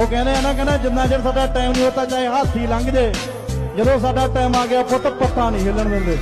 ਉਹ ਕਹਿੰਦੇ ਆ ਨਾ, ਕਹਿੰਦਾ ਜਿੰਨਾ ਚਿਰ ਸਾਡਾ ਟਾਈਮ ਨਹੀਂ ਹੁੰਦਾ ਚਾਹੇ ਹਾਥੀ ਲੰਘ ਜੇ, ਜਦੋਂ ਸਾਡਾ ਟਾਈਮ ਆ ਗਿਆ, ਪੁੱਤ ਪੱਤਾ ਨਹੀਂ ਹਿੱਲਣ ਦਿੰਦੇ।